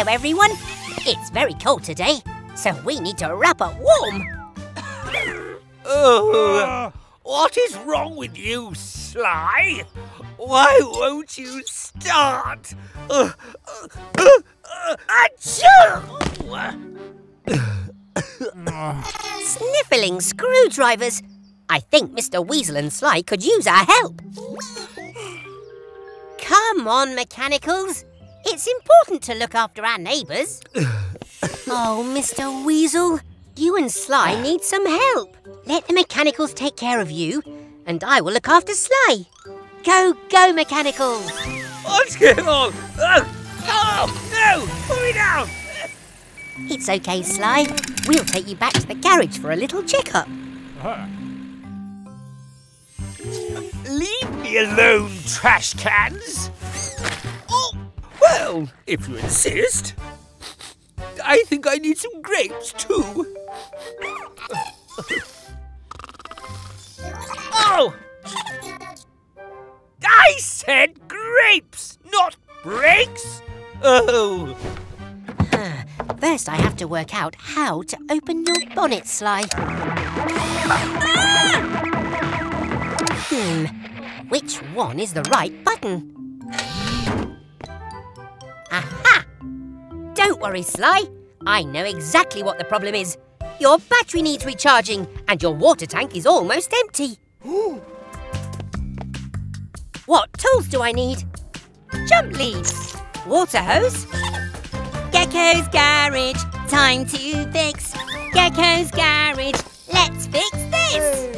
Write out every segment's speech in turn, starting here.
Hello, everyone. It's very cold today, so we need to wrap up warm. Oh, what is wrong with you, Sly? Why won't you start? Uh, uh, uh! Sniffling screwdrivers. I think Mr. Weasel and Sly could use our help. Come on, mechanicals. It's important to look after our neighbours. oh, Mr. Weasel, you and Sly need some help. Let the mechanicals take care of you, and I will look after Sly. Go, go, mechanicals! What's going on? Oh, oh no! Put me down! It's okay, Sly. We'll take you back to the garage for a little checkup. Uh-huh. Leave me alone, trash cans! Oh, well, if you insist. I think I need some grapes, too. Oh! I said grapes, not brakes! Oh! First, I have to work out how to open your bonnet, Sly. Hmm, which one is the right button? Aha! Don't worry, Sly. I know exactly what the problem is. Your battery needs recharging, and your water tank is almost empty. what tools do I need? Jump leads, water hose, Gecko's garage, time to fix. Gecko's garage, let's fix this.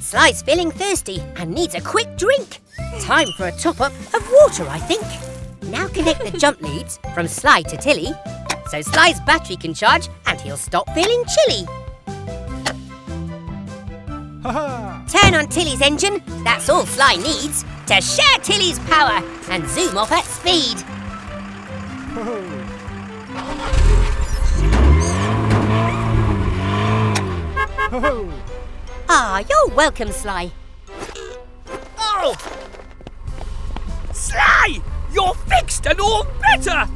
Sly's feeling thirsty and needs a quick drink. Time for a top-up of water, I think. Now connect the jump leads from Sly to Tilly so Sly's battery can charge and he'll stop feeling chilly. Turn on Tilly's engine, that's all Sly needs, to share Tilly's power and zoom off at speed. Ah, you're welcome, Sly. Oh! Sly! You're fixed and all better!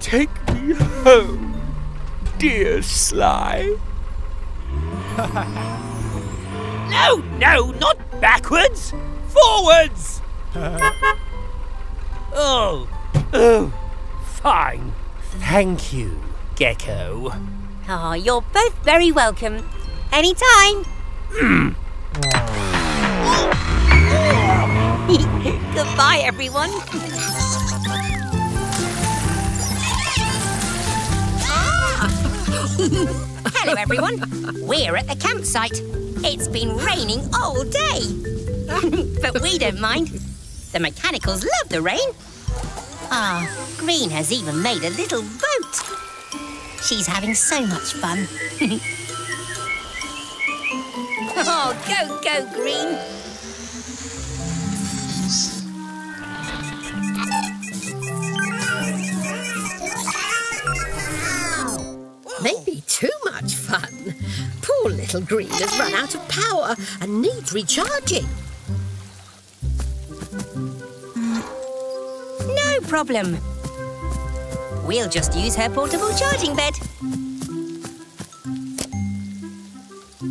Take me home, dear Sly. no, no, not backwards! Forwards! oh, oh, fine. Thank you, Gecko. Ah, you're both very welcome. Anytime. Goodbye, everyone. Hello, everyone. We're at the campsite. It's been raining all day. but we don't mind. The mechanicals love the rain. Ah, Green has even made a little boat. She's having so much fun. oh, go, go, Green. Maybe too much fun. Poor little Green has run out of power and needs recharging. No problem. We'll just use her portable charging bed.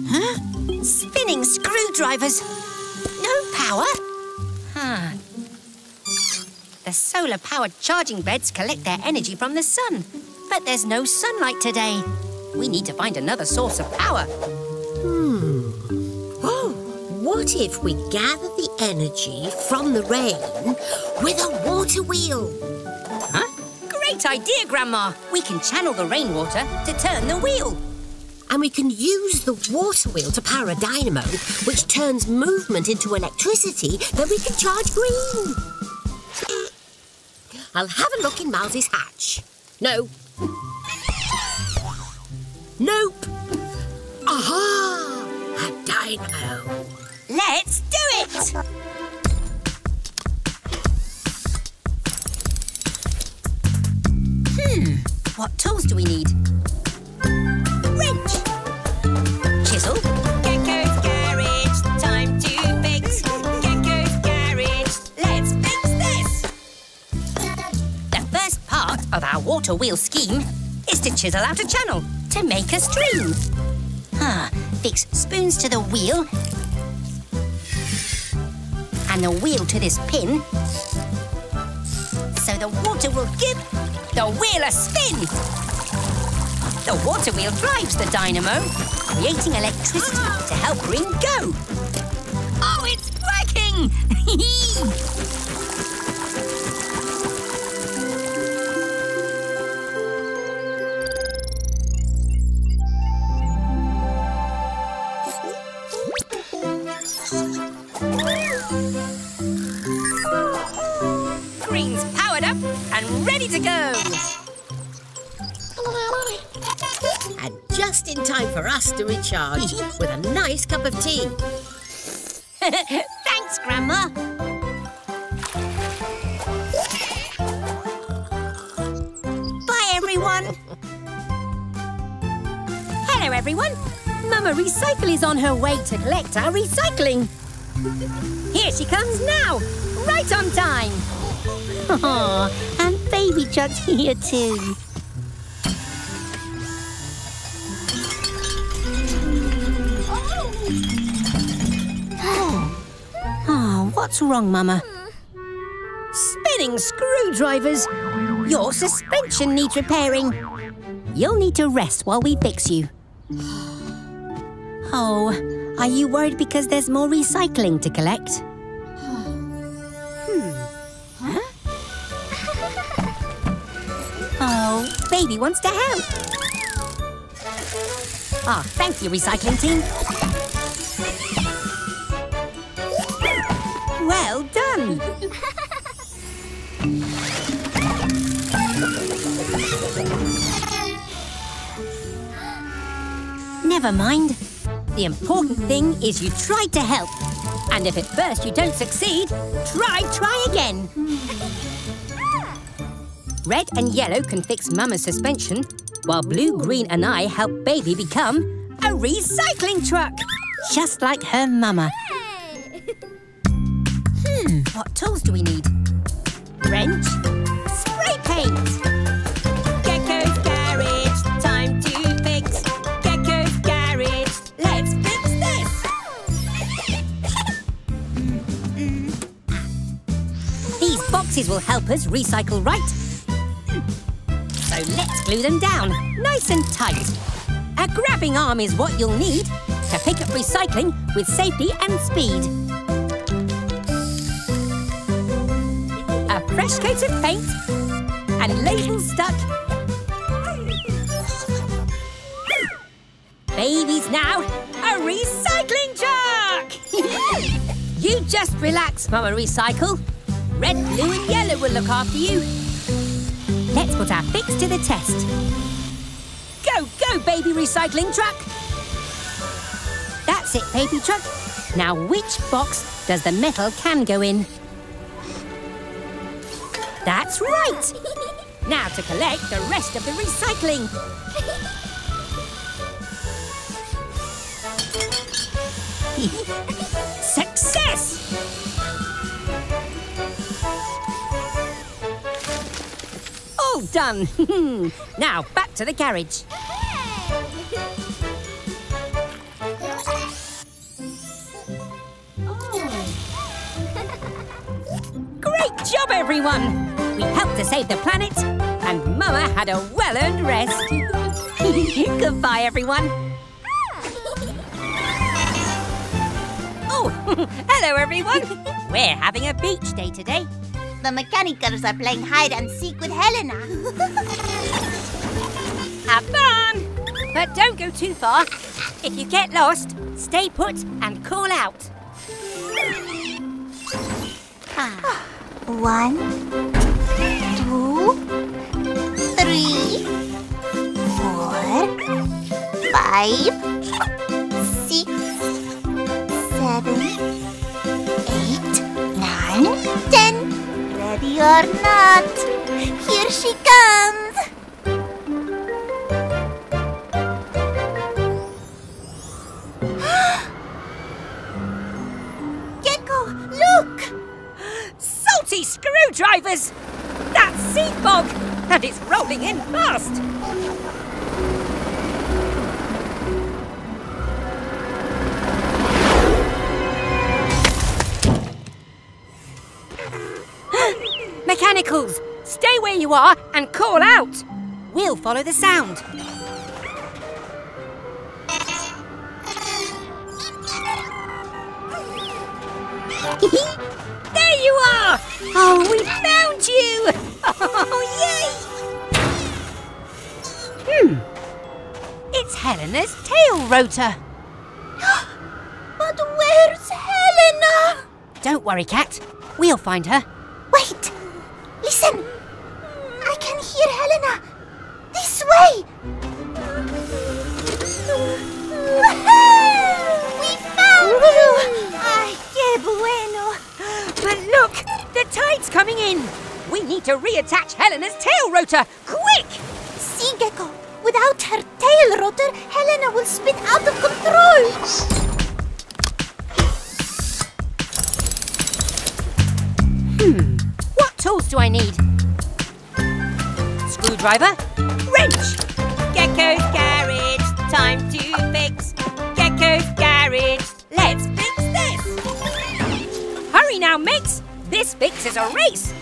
Huh? Spinning screwdrivers. No power? The solar-powered charging beds collect their energy from the sun. But there's no sunlight today. We need to find another source of power. Hmm. Oh, what if we gather the energy from the rain with a water wheel? Huh? Great idea, Grandma. We can channel the rainwater to turn the wheel. And we can use the water wheel to power a dynamo, which turns movement into electricity that we can charge green. I'll have a look in Miles's hatch. No. Nope. Aha! A dynamo. Let's do it! Hmm, what tools do we need? Wrench! Chisel? Water wheel scheme is to chisel out a channel to make a stream. Ah, fix spoons to the wheel and the wheel to this pin so the water will give the wheel a spin. The water wheel drives the dynamo, creating electricity to help Green go. With a nice cup of tea. Thanks, Grandma. Bye, everyone. Hello, everyone. Mama Recycle is on her way to collect our recycling. Here she comes now, right on time. Aw, and Baby Chuck's here too. Wrong, Mama? Spinning screwdrivers! Your suspension needs repairing. You'll need to rest while we fix you. Oh, are you worried because there's more recycling to collect? Hmm. Huh? Oh, baby wants to help. Ah, thank you, recycling team. Well done. Never mind. The important thing is you tried to help. And if at first you don't succeed, try, try again. Red and yellow can fix Mama's suspension, while blue, green and I help Baby become a recycling truck. Just like her mama. What tools do we need? Wrench, spray paint. Gecko's garage, time to fix. Gecko's garage, let's fix this. These boxes will help us recycle right. So let's glue them down, nice and tight. A grabbing arm is what you'll need to pick up recycling with safety and speed. Fresh coat of paint and labels stuck. Baby's now a recycling truck! you just relax, Mama Recycle. Red, blue and yellow will look after you. Let's put our fix to the test. Go, go, baby recycling truck! That's it, baby truck. Now, which box does the metal can go in? That's right! Now to collect the rest of the recycling. Success! All done. now back to the garage. Oh. Great job, everyone! We helped to save the planet, and Mama had a well-earned rest. Goodbye, everyone. Oh, hello, everyone. We're having a beach day today. The mechanicals are playing hide and seek with Helena. Have fun! But don't go too far. If you get lost, stay put and call out. Ah. One, two, three, four, five, six, seven, eight, nine, ten. Ready or not, here she comes. Gecko, look! Salty screwdrivers! Seed bog! and it's rolling in fast. Mechanicals, stay where you are and call out. We'll follow the sound. there you are! Oh, we found you! Oh, yay! Hmm. It's Helena's tail rotor. But where's Helena? Don't worry, Cat. We'll find her. Wait! Listen! I can hear Helena! This way! we found you! Ay, qué bueno! But look, the tide's coming in. Need to reattach Helena's tail rotor. Quick! See, Gecko, without her tail rotor, Helena will spin out of control! Hmm, what tools do I need? Screwdriver, wrench. Gecko's garage, time to fix. Gecko's garage, let's fix this. Hurry now, mates. This fix is a race.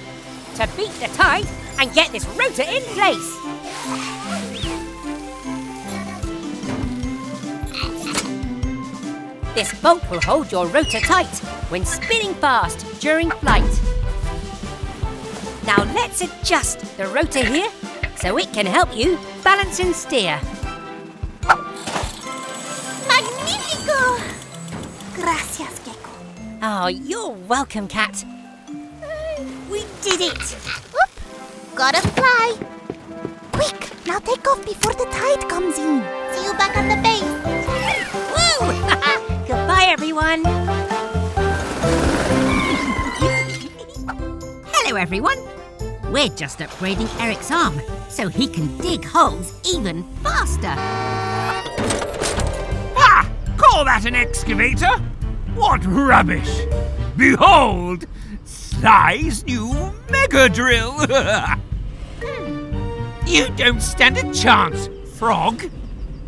To beat the tide and get this rotor in place. This bolt will hold your rotor tight when spinning fast during flight. Now let's adjust the rotor here so it can help you balance and steer. Magnifico! Gracias, Gecko. Oh, you're welcome, Cat. Did it! Oop! Gotta fly! Quick! Now take off before the tide comes in. See you back on the base. Woo! Goodbye, everyone. Hello, everyone. We're just upgrading Eric's arm so he can dig holes even faster. Ah! Call that an excavator? What rubbish! Behold! Sly's new mega drill! Hmm. you don't stand a chance, Frog!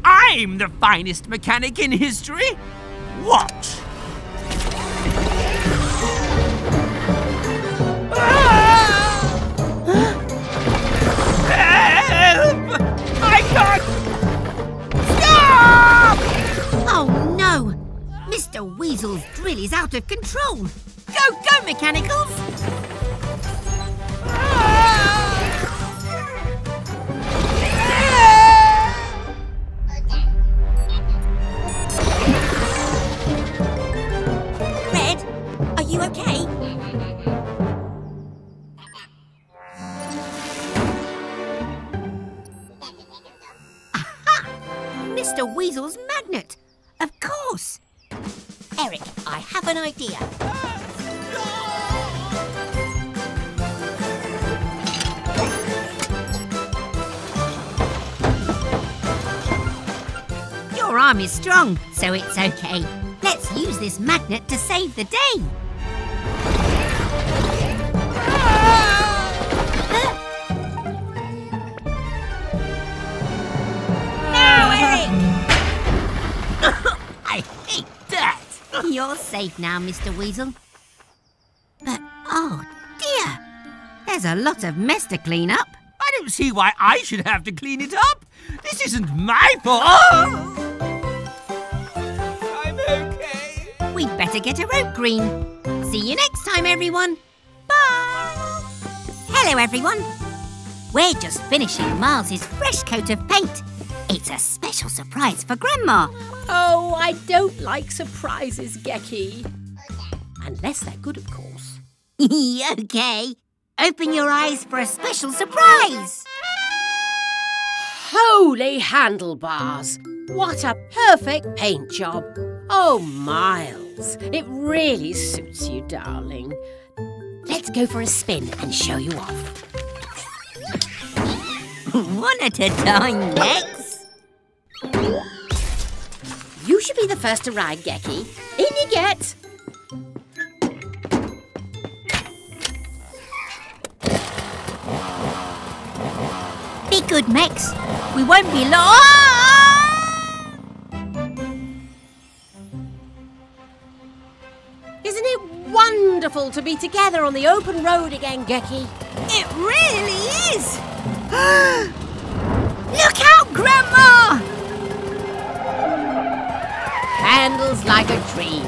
I'm the finest mechanic in history! Watch! Ah! Help! I can't! Oh no! Mr. Weasel's drill is out of control. Go, mechanicals! Red, so it's okay. Let's use this magnet to save the day. No, Eric! I hate that! You're safe now, Mr. Weasel. But, oh dear, there's a lot of mess to clean up. I don't see why I should have to clean it up. This isn't my fault. We'd get a rope green. See you next time, everyone. Bye. Hello, everyone. We're just finishing Miles's fresh coat of paint. It's a special surprise for Grandma. Oh, I don't like surprises, Gecky. Unless they're good, of course. okay. Open your eyes for a special surprise. Holy handlebars! What a perfect paint job. Oh, Miles, it really suits you, darling. Let's go for a spin and show you off. One at a time, Lex. You should be the first to ride, Gecky. In you get. Be good, Max. We won't be long. Wonderful to be together on the open road again, Gecky? It really is! Look out, Grandma! Handles like a dream.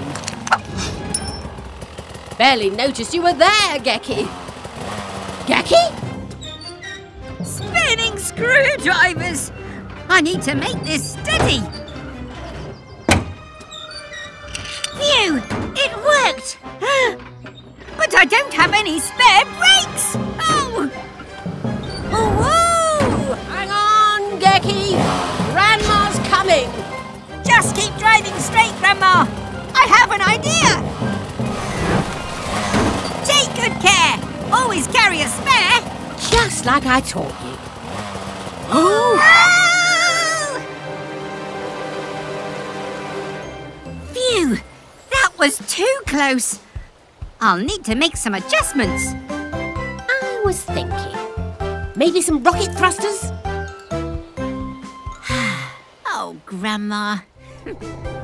Barely noticed you were there, Gecky. Gecky? Spinning screwdrivers! I need to make this steady. I taught you. Oh! Phew! That was too close. I'll need to make some adjustments. I was thinking. Maybe some rocket thrusters? Oh, Grandma.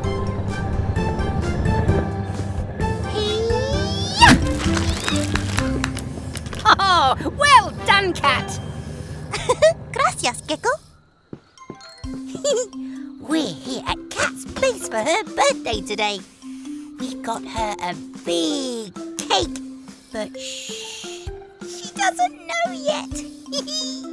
Oh, well done, Cat. Gracias, Gecko. We're here at Cat's place for her birthday today. We've got her a big cake, but shh, she doesn't know yet.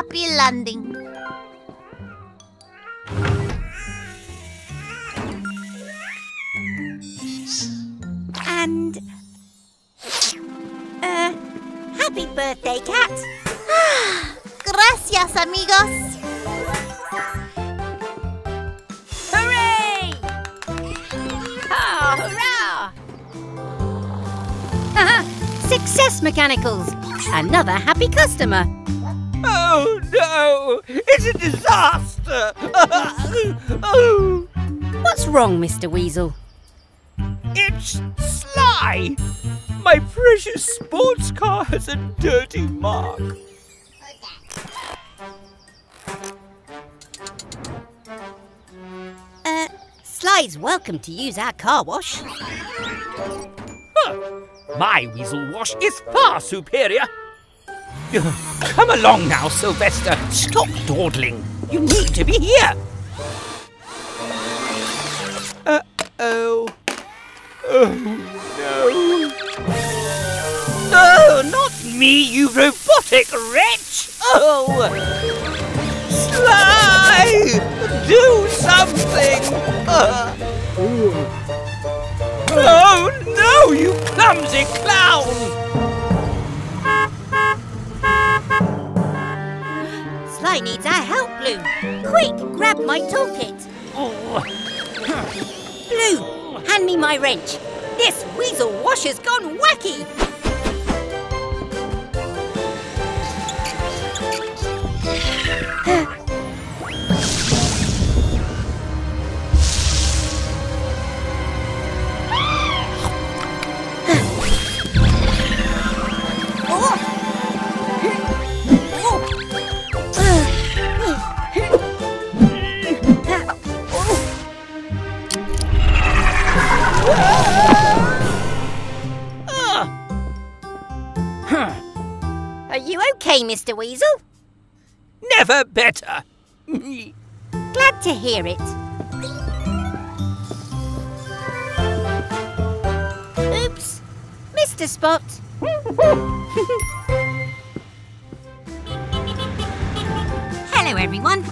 happy landing. And. Uh, happy birthday, Cat. Gracias, amigos. Hooray! Ah, hurrah! Success Mechanicals! Another happy customer. Oh no! It's a disaster! oh, What's wrong, Mr. Weasel? it's Sly! My precious sports car has a dirty mark. Uh, Sly's welcome to use our car wash. Huh. My weasel wash is far superior. Come along now, Sylvester. Stop dawdling. You need to be here. Uh oh. Oh no. No, not me, you robotic wretch. Oh. Sly! Do something! Uh. Oh no, you clumsy clown! Sly needs our help, Blue. Quick, grab my toolkit. Oh, Blue, hand me my wrench. This weasel wash has gone wacky. Mr. Weasel. Never better. Glad to hear it. Oops, Mr. Spot. Hello, everyone.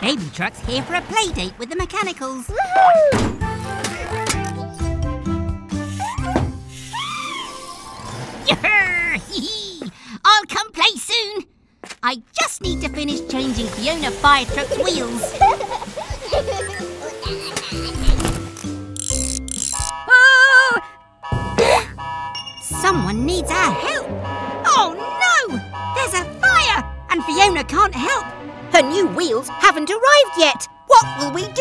Baby Truck's here for a play date with the mechanicals. I'll come play soon. I just need to finish changing Fiona Fire Truck's wheels. Oh! Someone needs our help. Oh no! There's a fire, and Fiona can't help. Her new wheels haven't arrived yet. What will we do?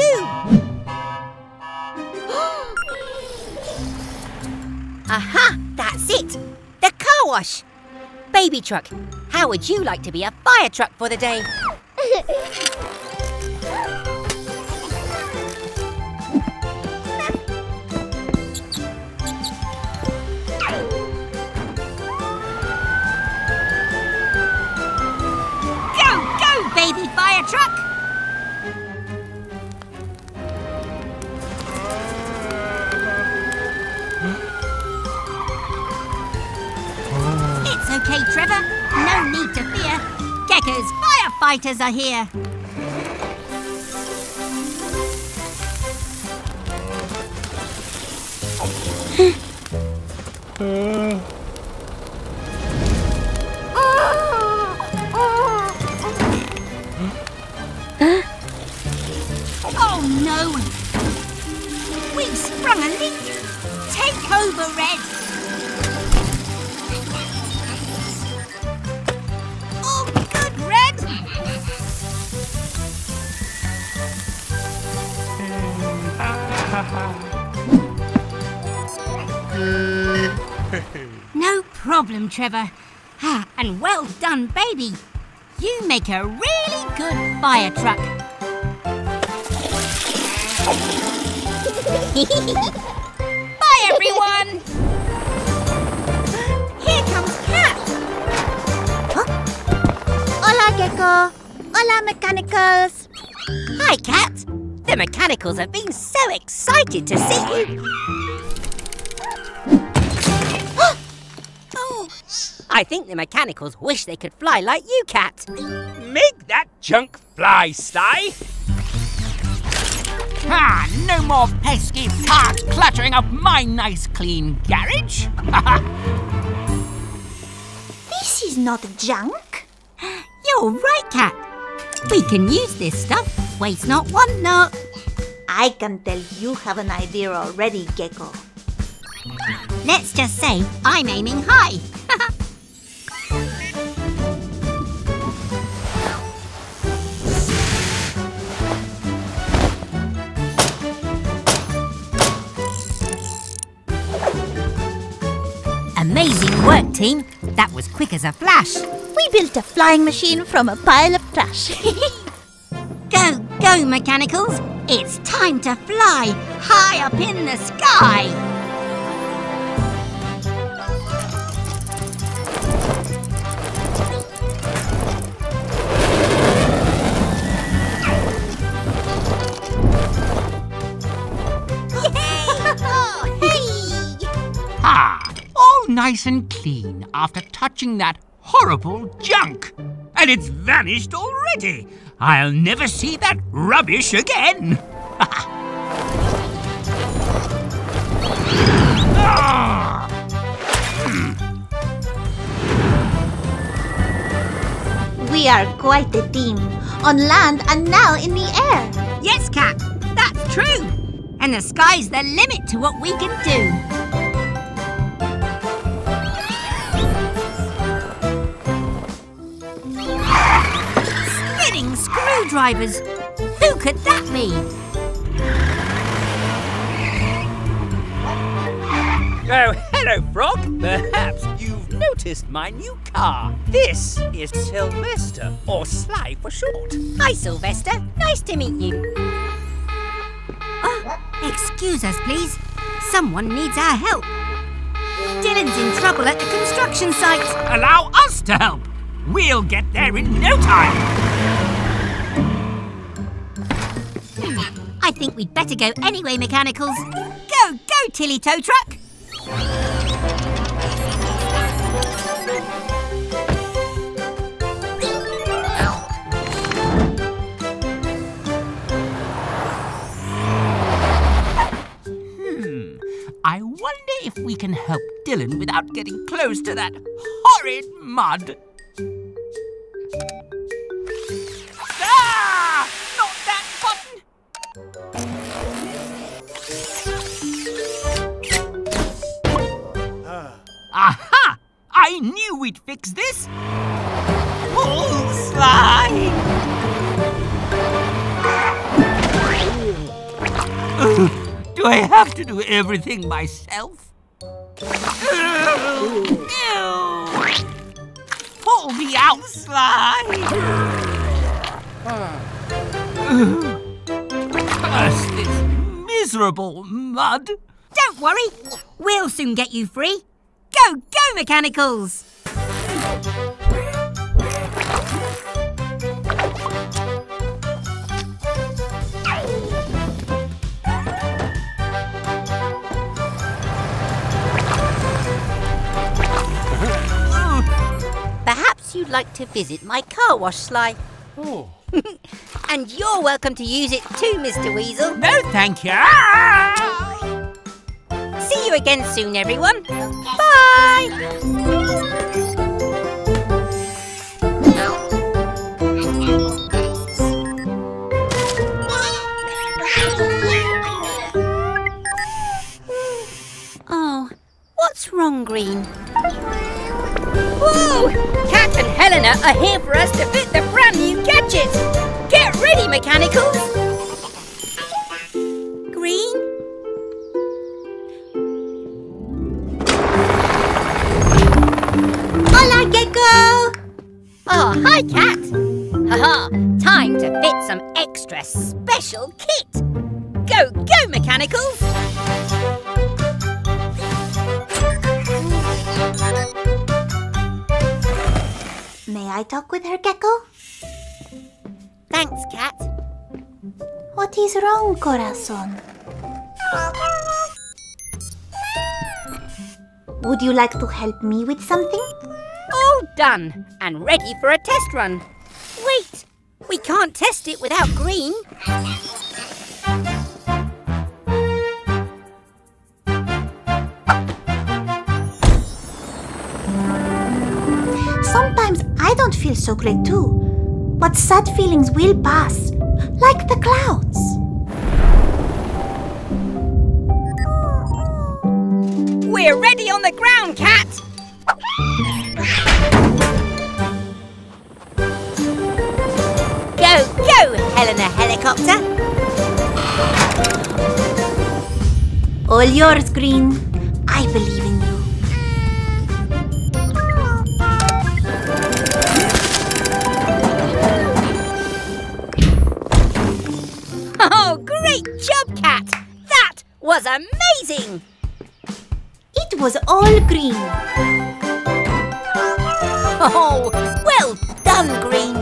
Aha! That's it. The car wash. Baby truck, how would you like to be a fire truck for the day? Go, go, baby fire truck! Need to fear. Gecko's firefighters are here. Oh no! We've sprung a leak! Take over, Red! Problem, Trevor. And well done, baby. You make a really good fire truck. Bye, everyone! Here comes Cat. Hola, Gecko. Hola, mechanicals. Hi, Cat. The mechanicals have been so excited to see you. I think the mechanicals wish they could fly like you, Cat. Make that junk fly, Sly. Ah, no more pesky cars cluttering up my nice clean garage. This is not junk. You're right, Cat. We can use this stuff. Waste not, one not. I can tell you have an idea already, Gecko. Let's just say I'm aiming high. Amazing work, team. That was quick as a flash. We built a flying machine from a pile of trash. Go, go, mechanicals. It's time to fly high up in the sky. Nice and clean after touching that horrible junk. And it's vanished already. I'll never see that rubbish again. Ah! we are quite a team. On land and now in the air. Yes, Cat, that's true. And the sky's the limit to what we can do. Screwdrivers. Who could that be? Oh, hello, Frog. Perhaps you've noticed my new car. This is Sylvester, or Sly for short. Hi, Sylvester. Nice to meet you. Oh, excuse us, please. Someone needs our help. Dylan's in trouble at the construction site. Allow us to help. We'll get there in no time. I think we'd better go anyway, Mechanicals. Go, go, Tilly Tow Truck! Hmm. I wonder if we can help Dylan without getting close to that horrid mud. We'd fix this! Pull Sly! Do I have to do everything myself? Ew. Pull me out, Sly! Curse this miserable mud! Don't worry, we'll soon get you free. Go, go, Mechanicals! Perhaps you'd like to visit my car wash, Sly. Oh. and you're welcome to use it too, Mr. Weasel. No, thank you. See you again soon, everyone. Bye! Oh, what's wrong, Green? Whoa! Cat and Helena are here for us to fit the brand new gadget! Get ready, Mechanicals! Green? Hola, Gecko! Oh, hi, Cat! Haha, time to fit some extra special kit! Go, go, Mechanicals! I talk with her, Gecko? Thanks, Cat. What is wrong, Corazon? Would you like to help me with something? All done and ready for a test run. Wait, we can't test it without Green. So great too. But sad feelings will pass, like the clouds. We're ready on the ground, Cat! Go, go, Helena Helicopter! All yours, Green. I believe was amazing! It was all green. Oh, well done, Green!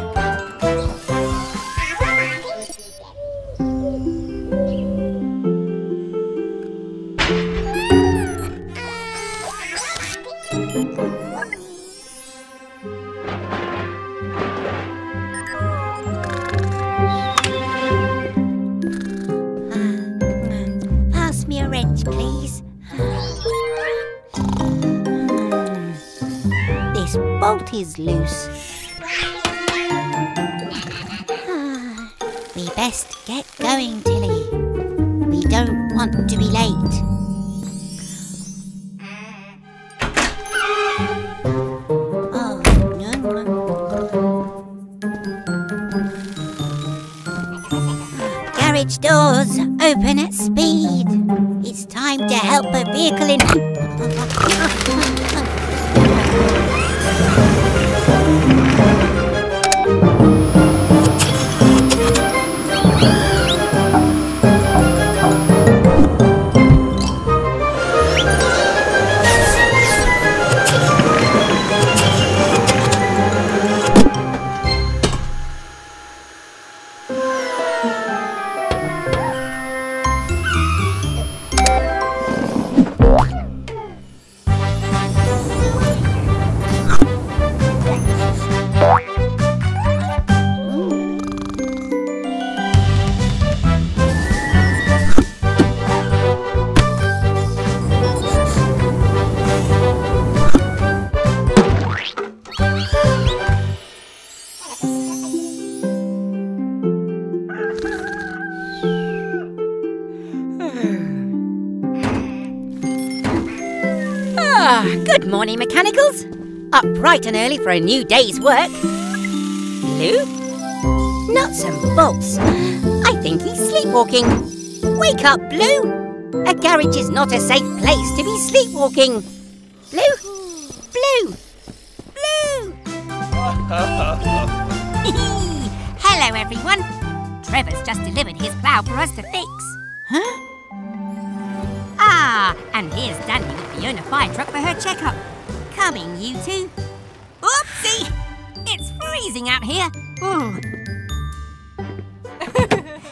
Is loose. Ah, we best get going, Tilly. We don't want to be late. Oh. Garage doors open at speed. It's time to help a vehicle in. Bright and early for a new day's work. Blue? Nuts and bolts. I think he's sleepwalking. Wake up, Blue. A garage is not a safe place to be sleepwalking. Blue? Blue? Blue? Hello, everyone. Trevor's just delivered his plough for us to fix. Huh? Ah, and here's Danny with Fiona Fire Truck for her checkup. Coming, you two. Oopsie! It's freezing out here. Ooh. Hmm.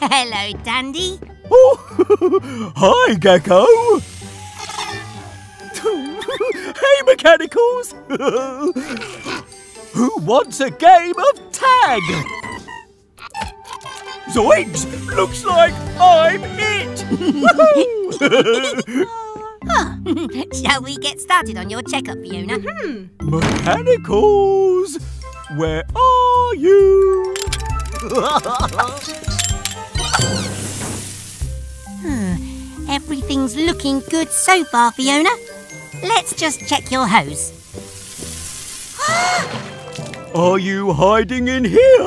Hello, Dandy. Oh, hi, Gecko. hey, Mechanicals. Who wants a game of tag? Zoinks! Looks like I'm it! Shall we get started on your checkup, Fiona? Mechanicals! Where are you? Hmm, everything's looking good so far, Fiona. Let's just check your hose. Are you hiding in here?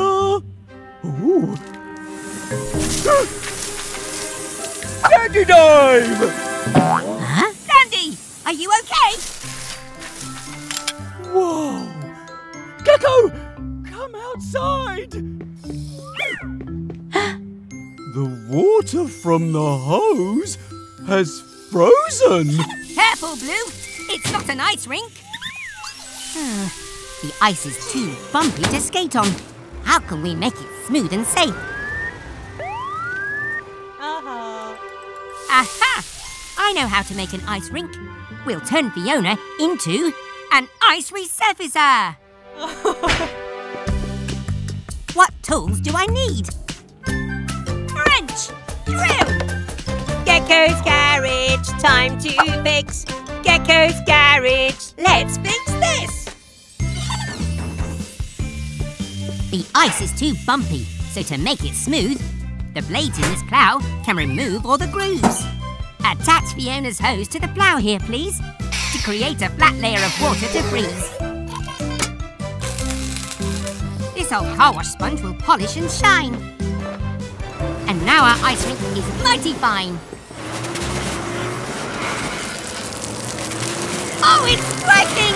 Ooh. Dandy dive! Huh? Dandy, are you okay? Whoa! Gecko! Come outside! the water from the hose has frozen! Careful, Blue. It's not an ice rink. Ah, the ice is too bumpy to skate on. How can we make it smooth and safe? Aha! I know how to make an ice rink. We'll turn Fiona into an ice resurfacer. what tools do I need? Wrench! Drill! Gecko's Garage, time to fix. Gecko's Garage, let's fix this. The ice is too bumpy, so to make it smooth, the blades in this plough can remove all the grooves. Attach Fiona's hose to the plough here, please, to create a flat layer of water to freeze. Car wash sponge will polish and shine. And now our ice rink is mighty fine. Oh, it's working!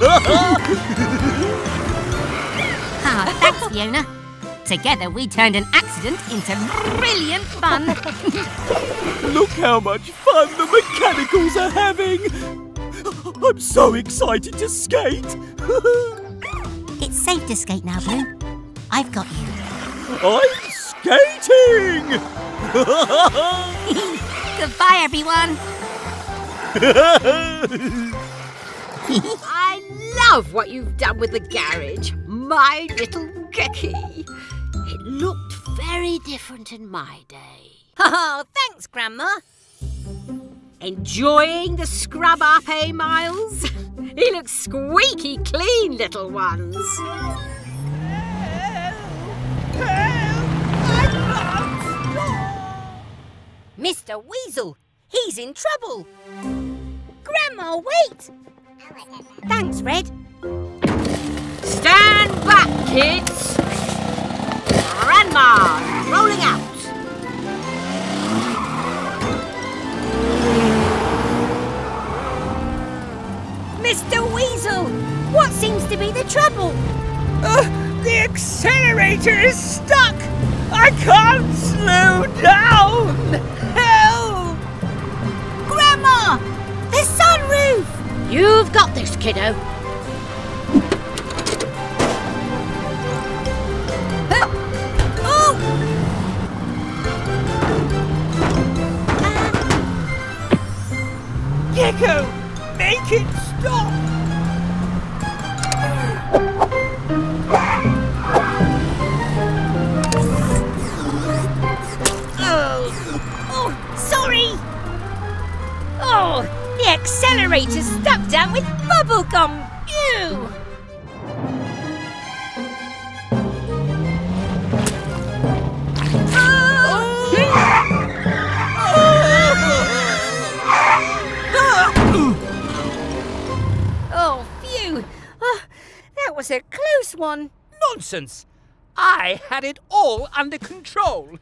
ah, thanks, Fiona. Together we turned an accident into brilliant fun. Look how much fun the mechanicals are having! I'm so excited to skate! it's safe to skate now, Blue. I've got you. I'm skating! Goodbye, everyone. I love what you've done with the garage. My little Gecky. It looked very different in my day. Oh, thanks, Grandma. Enjoying the scrub up, eh, Miles? he looks squeaky clean, little ones. Mr. Weasel, he's in trouble. Grandma, wait! Thanks, Red. Stand back, kids! Grandma, rolling out. Mr. Weasel, what seems to be the trouble? Uh, the accelerator is stuck! I can't slow down! Help! Grandma, the sunroof! You've got this, kiddo. Oh! Gecko, make it Oh, oh, sorry! Oh, the accelerator's stuck down with bubble one. Nonsense! I had it all under control.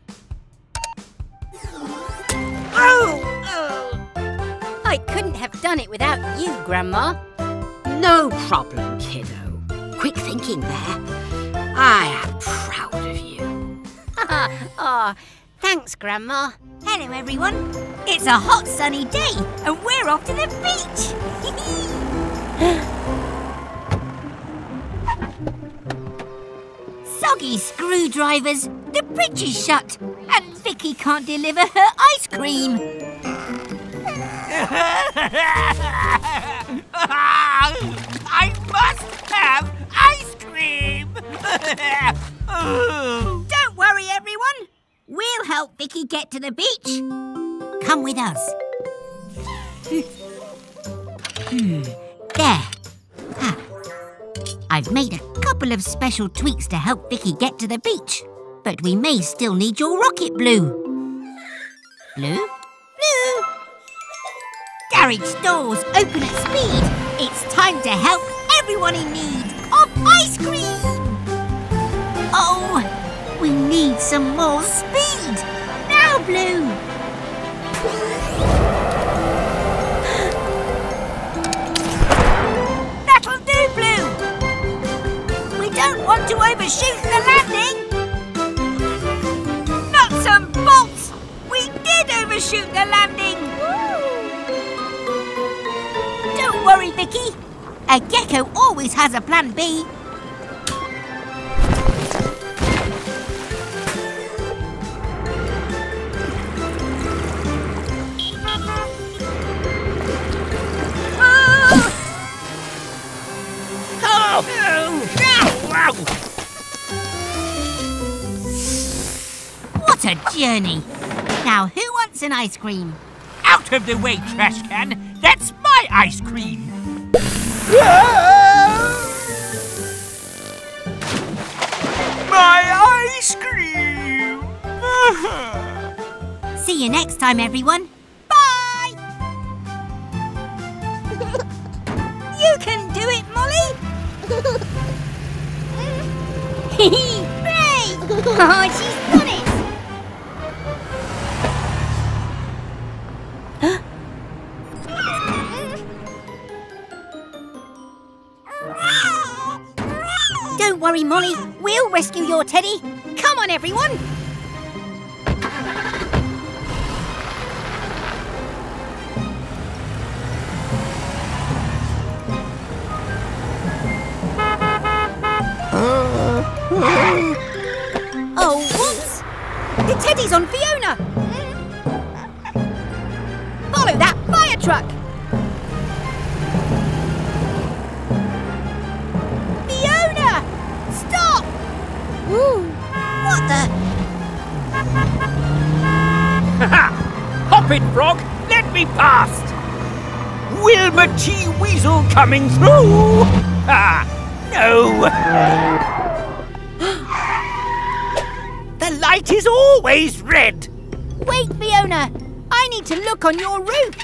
Oh! oh. I couldn't have done it without you, Grandma. No problem, kiddo. Quick thinking there. I am proud of you. Ah, thanks, Grandma. Hello, everyone. It's a hot, sunny day, and we're off to the beach. Soggy screwdrivers. The bridge is shut, and Vicky can't deliver her ice cream. I must have ice cream! Don't worry, everyone. We'll help Vicky get to the beach. Come with us. Hmm, There. I've made a couple of special tweaks to help Vicky get to the beach. But we may still need your rocket blue. Blue? Blue! Garage doors open at speed. It's time to help everyone in need of ice cream. Oh, we need some more speed. Now, Blue. To overshoot the landing. Nuts and bolts. We did overshoot the landing. Don't worry, Vicky. A gecko always has a plan B. What a journey! Now, who wants an ice cream? Out of the way, trash can! That's my ice cream! my ice cream! See you next time, everyone. Bye! you can do it, Molly! Hooray! Oh, she's done worry, Molly. We'll rescue your teddy. Come on, everyone. Ah. Oh, whoops! The teddy's on Fiona! Wilma T. Weasel coming through! Ah, no! the light is always red! Wait, Fiona! I need to look on your roof!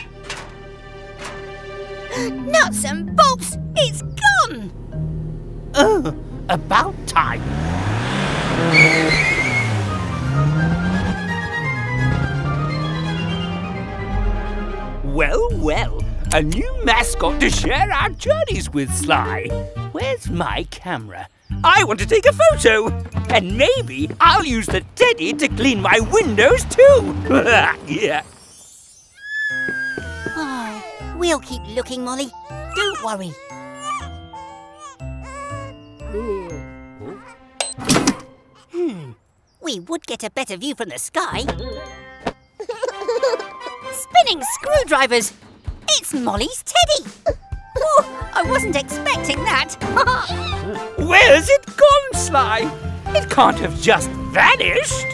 Nuts and bolts! It's gone! Oh, about time. Well, well, a new mascot to share our journeys with, Sly. Where's my camera? I want to take a photo. And maybe I'll use the teddy to clean my windows too. yeah. Oh, we'll keep looking, Molly. Don't worry. Hmm. We would get a better view from the sky. Spinning screwdrivers! It's Molly's teddy! Oh, I wasn't expecting that. Where's it gone, Sly? It can't have just vanished.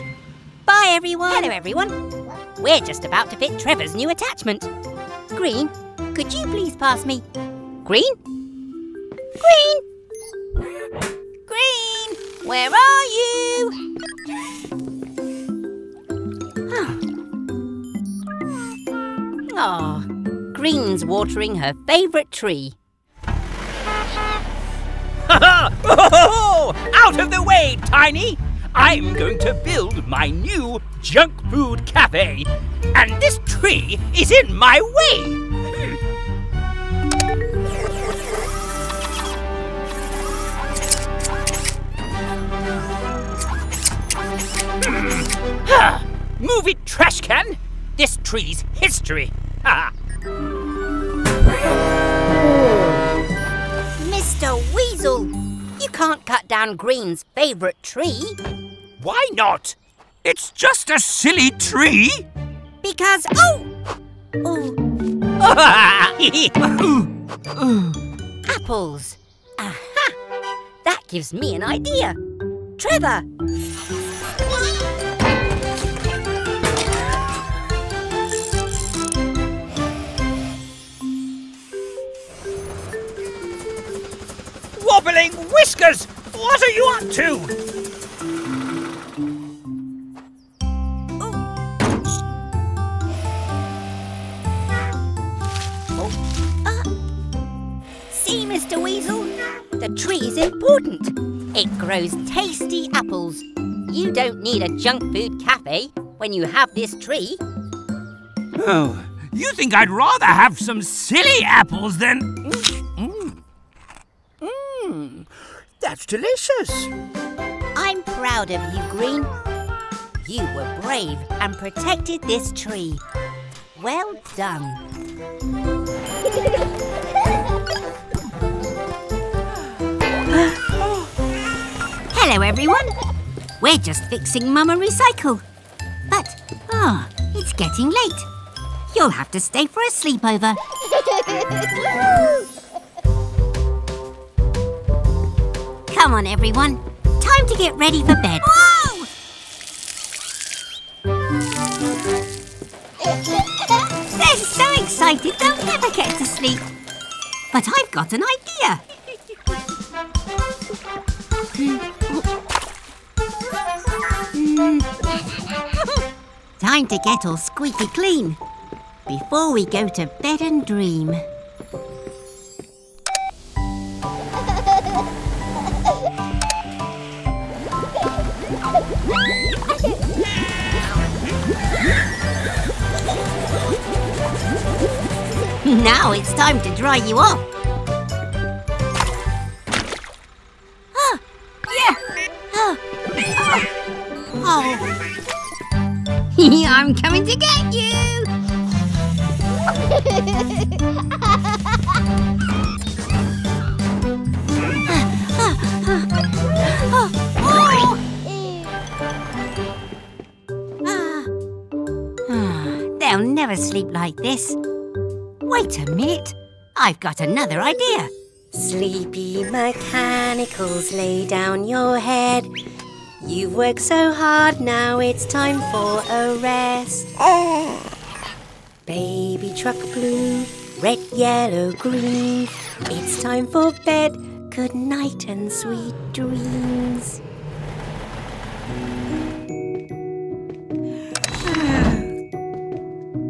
Bye, everyone. Hello, everyone. We're just about to fit Trevor's new attachment. Green, could you please pass me? Green? Green? Green, where are you? Green's watering her favourite tree. Out of the way, Tiny! I'm going to build my new junk food cafe, and this tree is in my way. Hmm. Hmm. Ha! Move it, trash can! This tree's history. Weasel, you can't cut down Green's favourite tree Why not? It's just a silly tree. because. Oh! Oh, apples. Aha! That gives me an idea. Trevor! Wobbling whiskers! What are you up to? See, Mr. Weasel? The tree's important. It grows tasty apples. You don't need a junk food cafe when you have this tree. Oh, you think I'd rather have some silly apples than. That's delicious. I'm proud of you, Green. You were brave and protected this tree. Well done. Hello, everyone. We're just fixing Mama Recycle. But, ah, it's getting late. You'll have to stay for a sleepover. Come on, everyone. Time to get ready for bed. Whoa! They're so excited they'll never get to sleep. But I've got an idea. Time to get all squeaky clean before we go to bed and dream. Now it's time to dry you off. Ah, yeah. Ah, ah. Oh. I'm coming to get you. They'll never sleep like this. Wait a minute. I've got another idea. Sleepy mechanicals, lay down your head. You've worked so hard, now it's time for a rest. Baby truck blue, red, yellow, green. It's time for bed. Good night and sweet dreams.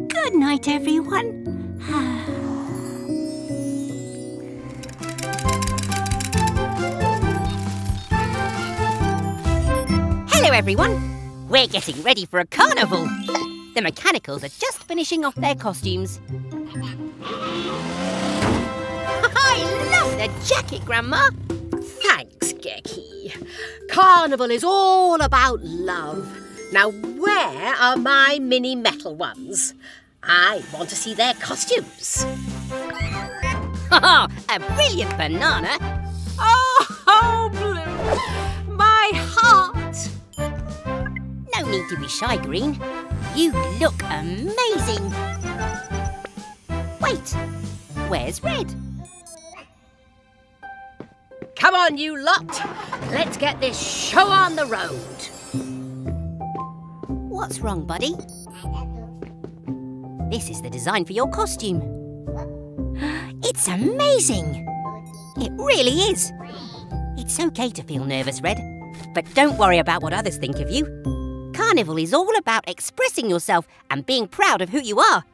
Good night, everyone. everyone. We're getting ready for a carnival. The mechanicals are just finishing off their costumes. I love the jacket, Grandma. Thanks, Gecky. Carnival is all about love. Now, where are my mini metal ones? I want to see their costumes. a brilliant banana. Oh, Oh, Blue! Need to be shy, Green. You look amazing. Wait, where's Red? Come on, you lot. Let's get this show on the road. What's wrong, buddy? This is the design for your costume. It's amazing. It really is. It's okay to feel nervous, Red, but don't worry about what others think of you. Carnival is all about expressing yourself and being proud of who you are.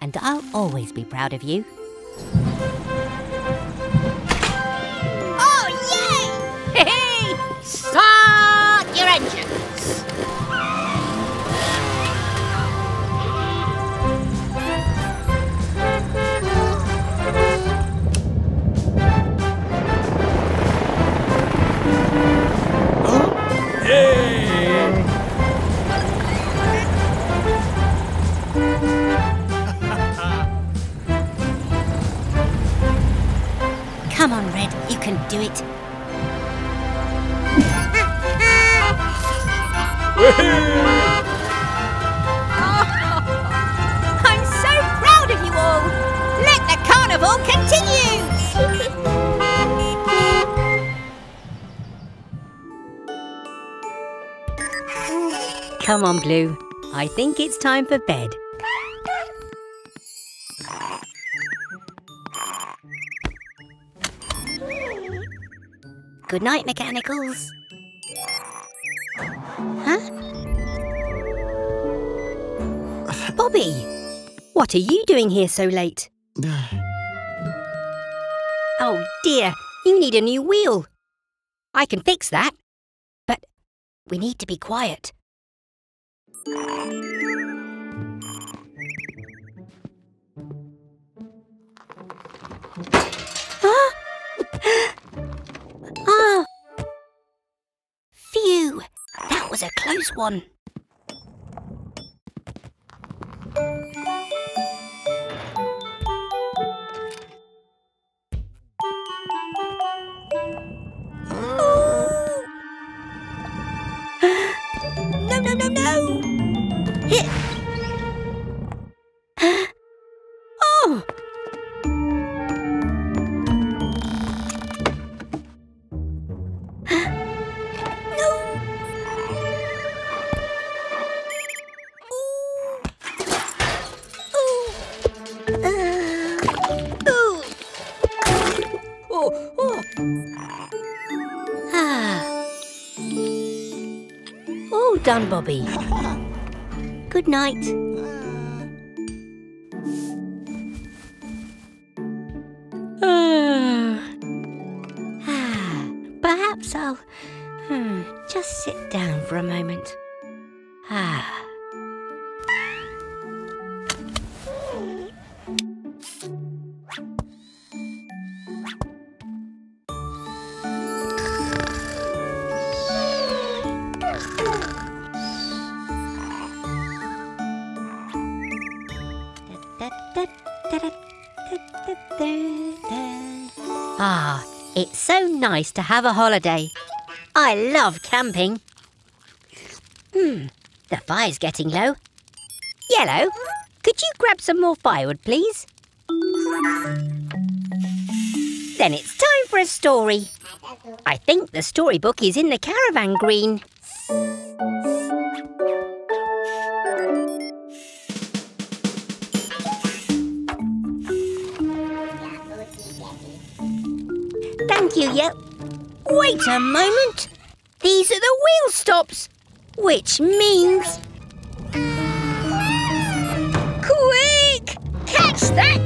And I'll always be proud of you. It. I'm so proud of you all. Let the carnival continue. Come on, Blue. I think it's time for bed. Good night, Mechanicals. Huh? Bobby, what are you doing here so late? Oh dear, you need a new wheel. I can fix that. But we need to be quiet. Ah! Ah! Phew! That was a close one. No, no, no, no! Hit! Oh, oh. Ah. All done, Bobby. Good night. To have a holiday. I love camping. Hmm, the fire's getting low. Yellow, could you grab some more firewood, please? Then it's time for a story. I think the storybook is in the caravan green. Thank you, Yep. Wait a moment. These are the wheel stops, which means. Quick! Catch that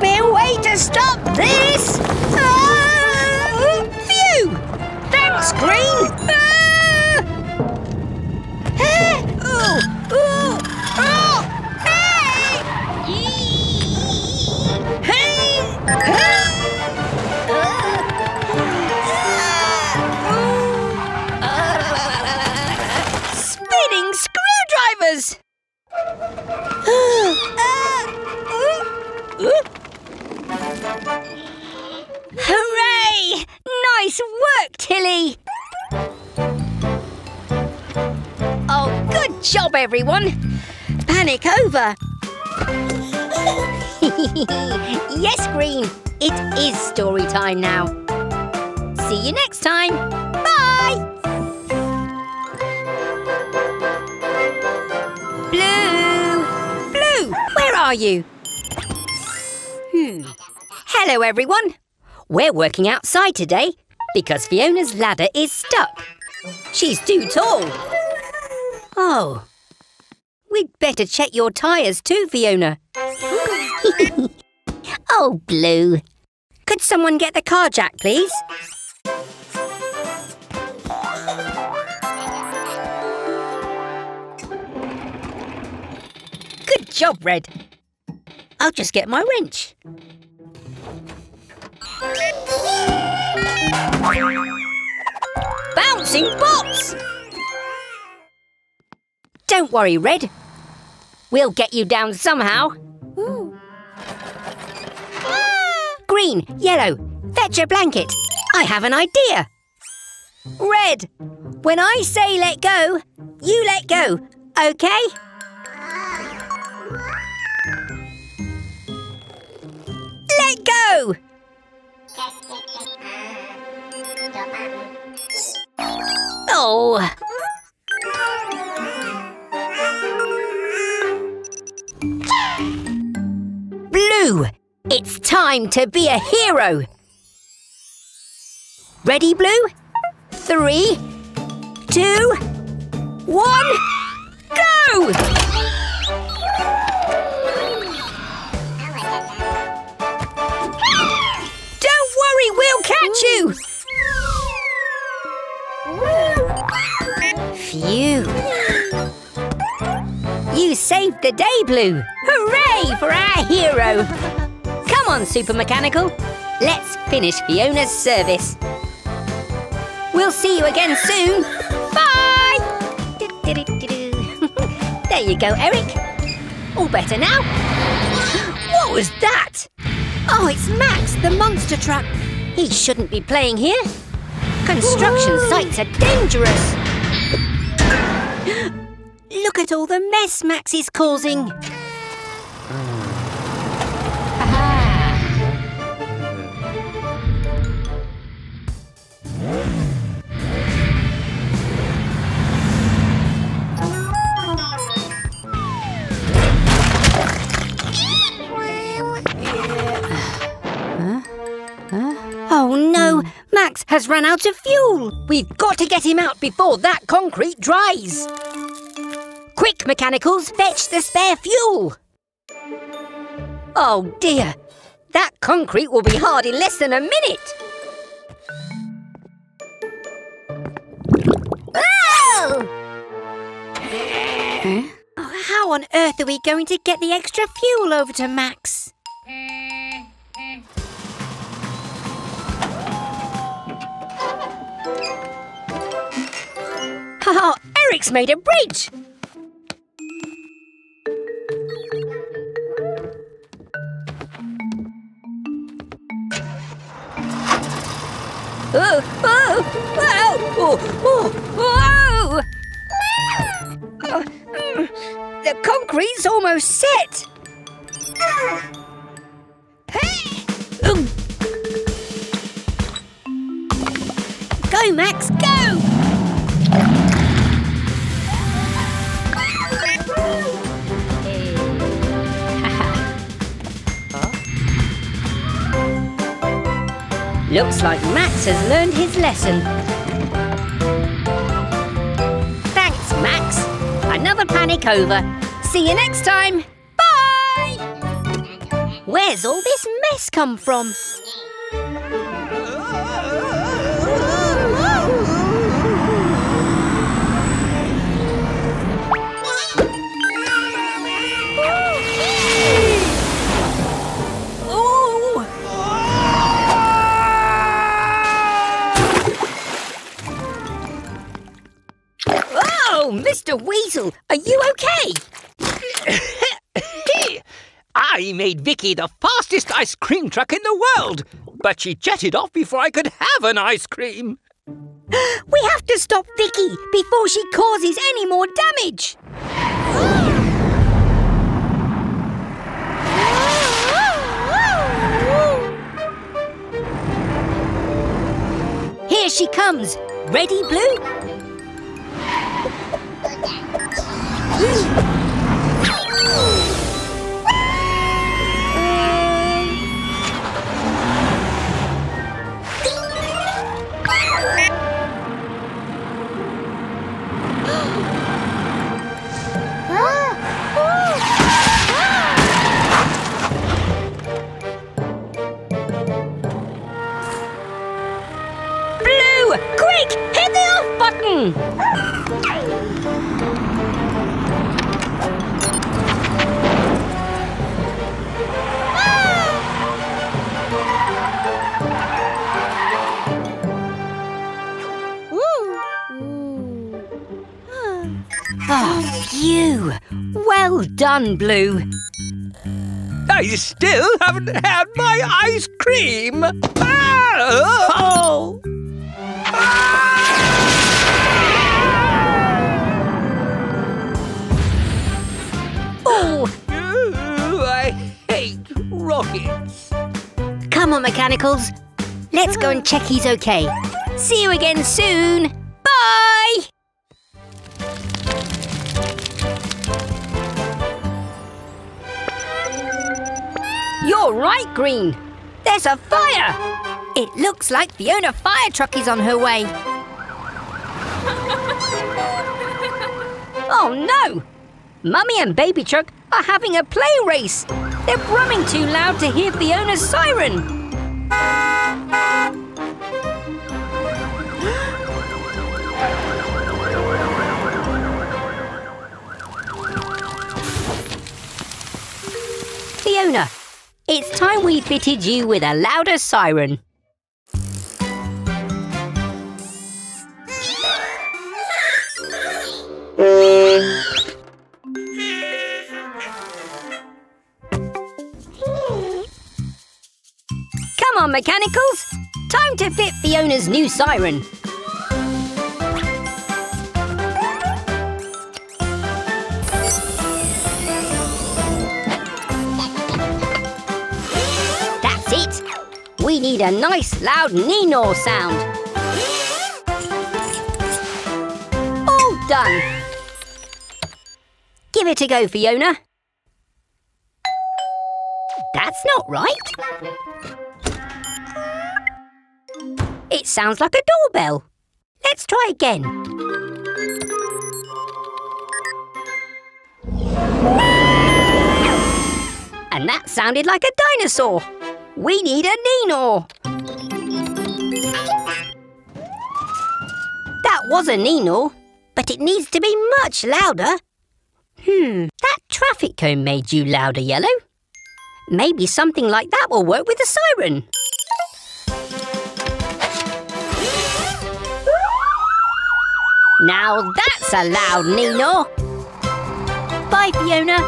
be a way to stop this! Ah! Everyone! Panic over! yes, Green, it is story time now. See you next time. Bye! Blue! Blue, where are you? Hmm. Hello, everyone. We're working outside today because Fiona's ladder is stuck. She's too tall. Oh. We'd better check your tyres too, Fiona. oh, Blue. Could someone get the car jack, please? Good job, Red. I'll just get my wrench. Bouncing bots! Don't worry, Red. We'll get you down somehow. Ah! Green, yellow, fetch a blanket. I have an idea. Red, when I say let go, you let go, okay? Let go! Oh. It's time to be a hero. Ready, Blue? Three, two, one, go! Don't worry, we'll catch you! Phew. You saved the day, Blue. Hooray for our hero. Come on, Super Mechanical. Let's finish Fiona's service. We'll see you again soon. Bye! There you go, Eric. All better now. What was that? Oh, it's Max, the monster truck. He shouldn't be playing here. Construction sites are dangerous. Look at all the mess Max is causing. Oh no, Max has run out of fuel. We've got to get him out before that concrete dries. Quick, mechanicals, fetch the spare fuel. Oh dear, that concrete will be hard in less than a minute. Oh! Oh, how on earth are we going to get the extra fuel over to Max? Oh, Eric's made a bridge! Oh, oh, oh, oh, oh, mm, The concrete's almost set. Hey! Go, Max, go! Looks like Max has learned his lesson. Thanks, Max. Another panic over. See you next time. Bye! Where's all this mess come from? Mr. Weasel, are you okay? I made Vicky the fastest ice cream truck in the world, but she jetted off before I could have an ice cream. We have to stop Vicky before she causes any more damage. Here she comes. Ready, Blue? Blue, quick, hit the off button. Oh, well done, Blue. I still haven't had my ice cream. Ah! Oh! Oh, Ooh, I hate rockets. come on, Mechanicals. Let's go and check he's okay. See you again soon. Bye! You're right, Green. There's a fire. It looks like Fiona Fire Truck is on her way. oh no! Mummy and Baby Truck are having a play race. They're brumming too loud to hear Fiona's siren. Fiona, it's time we fitted you with a louder siren. Come on, Mechanicals! Time to fit Fiona's new siren. We need a nice loud Nino sound. All done. Give it a go, Fiona. That's not right. It sounds like a doorbell. Let's try again. And that sounded like a dinosaur. We need a Nino. That was a Nino, but it needs to be much louder. Hmm, that traffic cone made you louder, Yellow. Maybe something like that will work with the siren. Now that's a loud Nino. Bye, Fiona.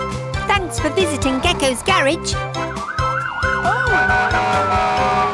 Thanks for visiting Gecko's garage. Música